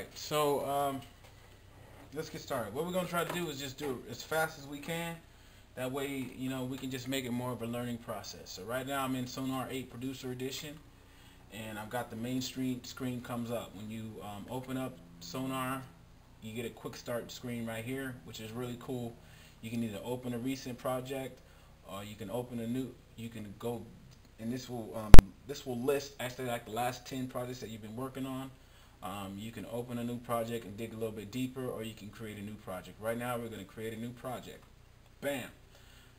right, so um, let's get started. What we're gonna try to do is just do it as fast as we can. That way, you know, we can just make it more of a learning process. So right now I'm in Sonar 8 Producer Edition, and I've got the main screen screen comes up. When you um, open up Sonar, you get a quick start screen right here, which is really cool. You can either open a recent project, or you can open a new. You can go, and this will um, this will list actually like the last 10 projects that you've been working on. Um, you can open a new project and dig a little bit deeper or you can create a new project. Right now we're going to create a new project. Bam.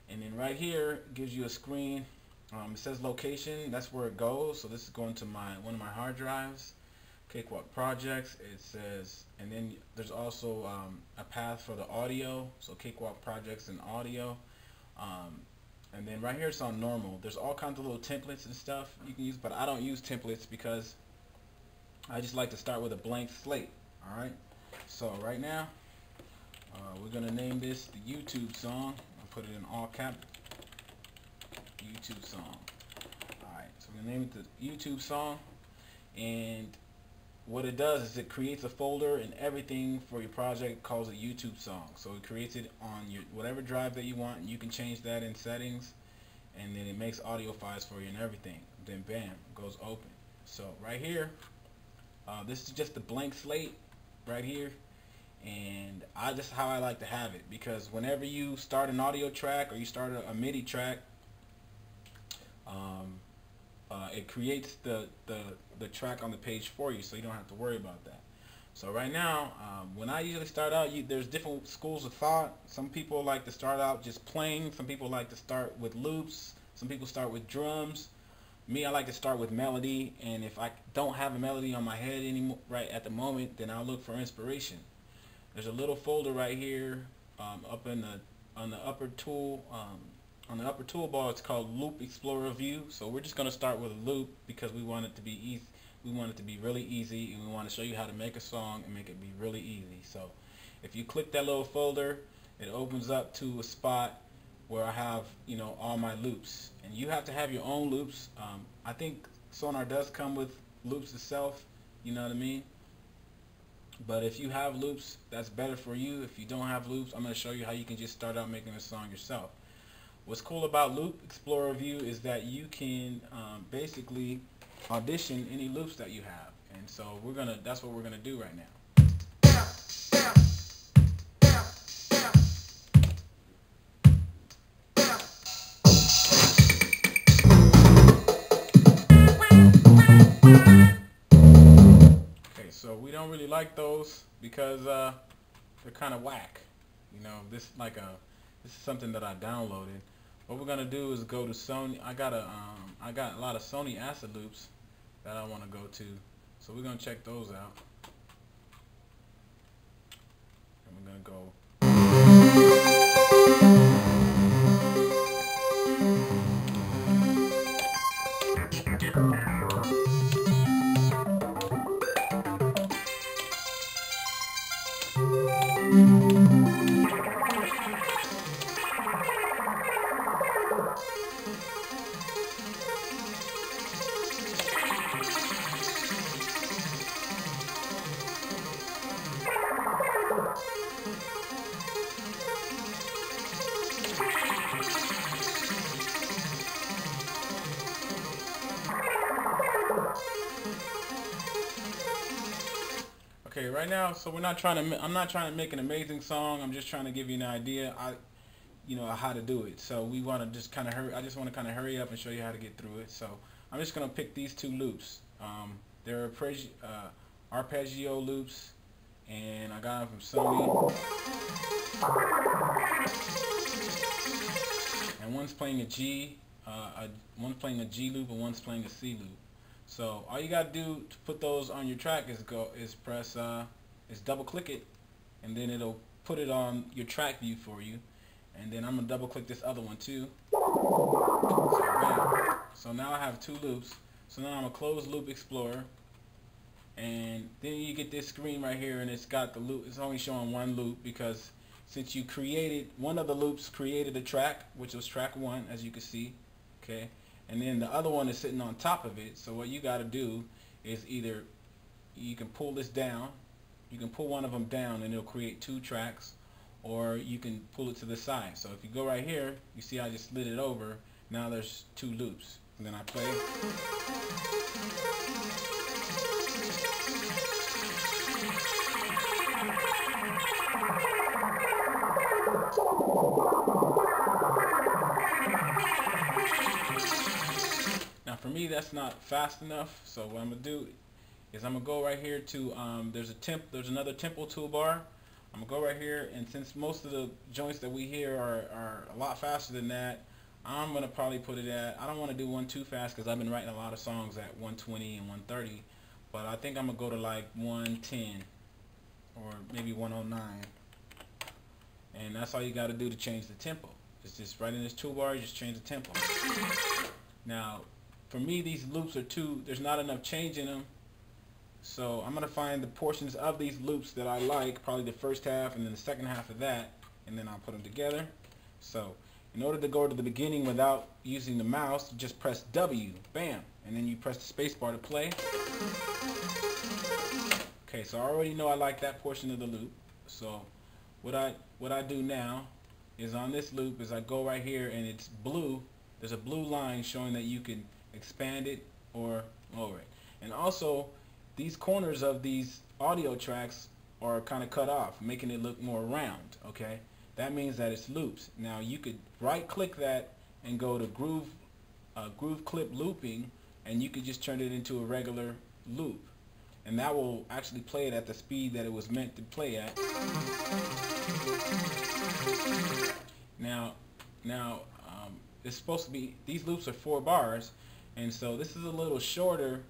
And then right here gives you a screen. Um, it says location. That's where it goes. So this is going to my one of my hard drives. Cakewalk Projects. It says, and then there's also um, a path for the audio. So Cakewalk Projects and audio. Um, and then right here it's on normal. There's all kinds of little templates and stuff you can use, but I don't use templates because I just like to start with a blank slate. Alright, so right now uh, we're going to name this the YouTube song. I'll put it in all cap. YouTube song. Alright, so we're going to name it the YouTube song. And what it does is it creates a folder and everything for your project calls it YouTube song. So it creates it on your whatever drive that you want and you can change that in settings and then it makes audio files for you and everything. Then bam, goes open. So right here uh, this is just a blank slate right here and I just how I like to have it because whenever you start an audio track or you start a, a MIDI track um, uh, it creates the, the, the track on the page for you so you don't have to worry about that. So right now, um, when I usually start out, you, there's different schools of thought. Some people like to start out just playing. Some people like to start with loops. Some people start with drums me, I like to start with melody, and if I don't have a melody on my head anymore right at the moment, then I'll look for inspiration. There's a little folder right here um, up in the on the upper tool um, on the upper toolbar. It's called Loop Explorer View. So we're just going to start with a loop because we want it to be easy. We want it to be really easy, and we want to show you how to make a song and make it be really easy. So if you click that little folder, it opens up to a spot where I have, you know, all my loops. And you have to have your own loops. Um, I think Sonar does come with loops itself, you know what I mean? But if you have loops, that's better for you. If you don't have loops, I'm going to show you how you can just start out making a song yourself. What's cool about Loop Explorer View is that you can um, basically audition any loops that you have. And so we're going to, that's what we're going to do right now. Because uh, they're kind of whack. You know, this like a this is something that I downloaded. What we're gonna do is go to Sony. I got a um, I got a lot of Sony acid loops that I want to go to, so we're gonna check those out. And we're gonna go Okay, right now, so we're not trying to. I'm not trying to make an amazing song. I'm just trying to give you an idea. I, you know, how to do it. So we want to just kind of hurry. I just want to kind of hurry up and show you how to get through it. So I'm just gonna pick these two loops. Um, they're uh, arpeggio loops, and I got them from Sony. And one's playing a G, uh, a, one's playing a G loop, and one's playing a C loop. So all you got to do to put those on your track is go is press uh, is double click it, and then it'll put it on your track view for you. And then I'm gonna double click this other one too. So, so now I have two loops. So now I'm gonna close Loop Explorer, and then you get this screen right here, and it's got the loop. It's only showing one loop because since you created one of the loops created a track, which was track one, as you can see. Okay and then the other one is sitting on top of it so what you got to do is either you can pull this down you can pull one of them down and it'll create two tracks or you can pull it to the side. So if you go right here, you see I just slid it over. Now there's two loops. And then I play. Me that's not fast enough. So what I'm gonna do is I'm gonna go right here to um, there's a temp there's another tempo toolbar. I'm gonna go right here and since most of the joints that we hear are, are a lot faster than that I'm gonna probably put it at I don't want to do one too fast because I've been writing a lot of songs at 120 and 130 but I think I'm gonna go to like 110 or maybe 109 and that's all you got to do to change the tempo. It's just right in this toolbar you just change the tempo. Now for me these loops are too there's not enough change in them so I'm gonna find the portions of these loops that I like probably the first half and then the second half of that and then I'll put them together. So in order to go to the beginning without using the mouse just press W bam and then you press the spacebar to play. Okay so I already know I like that portion of the loop. So what I what I do now is on this loop is I go right here and it's blue. There's a blue line showing that you can expand it or lower it. And also these corners of these audio tracks are kind of cut off making it look more round okay? That means that it's loops. Now you could right click that and go to groove uh, groove clip looping and you could just turn it into a regular loop. And that will actually play it at the speed that it was meant to play at. Now now um, it's supposed to be these loops are four bars and so this is a little shorter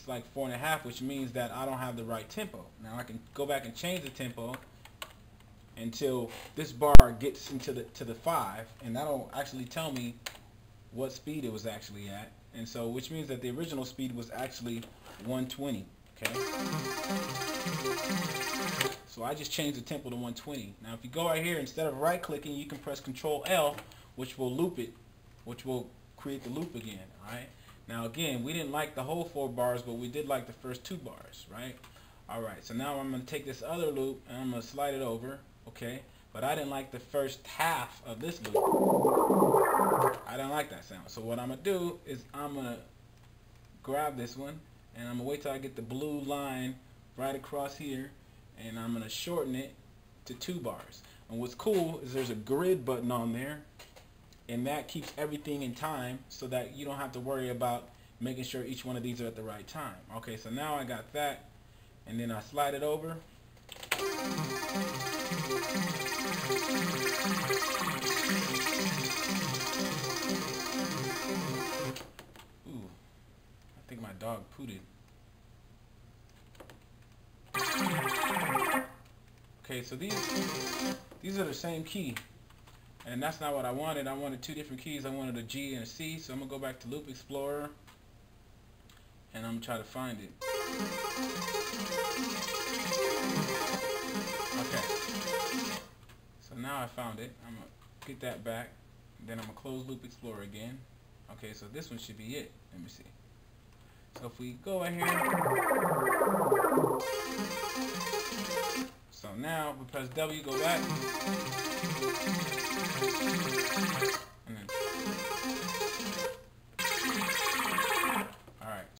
it's like four and a half which means that I don't have the right tempo. Now I can go back and change the tempo until this bar gets into the to the five and that'll actually tell me what speed it was actually at. And so which means that the original speed was actually 120 okay? So I just changed the tempo to 120 now if you go right here instead of right clicking you can press control L which will loop it which will create the loop again alright now again we didn't like the whole four bars but we did like the first two bars right? Alright so now I'm gonna take this other loop and I'm gonna slide it over okay? But I didn't like the first half of this loop. I didn't like that sound. So what I'm gonna do is I'm gonna grab this one and I'm gonna wait till I get the blue line right across here and I'm gonna shorten it to two bars. And what's cool is there's a grid button on there and that keeps everything in time so that you don't have to worry about making sure each one of these are at the right time okay so now I got that and then I slide it over Ooh, I think my dog pooted. Okay, so these these are the same key. And that's not what I wanted. I wanted two different keys. I wanted a G and a C. So I'm going to go back to Loop Explorer. And I'm going to try to find it. Okay. So now I found it. I'm going to get that back. Then I'm going to close Loop Explorer again. Okay, so this one should be it. Let me see. So if we go ahead. So now we press W, go back. And then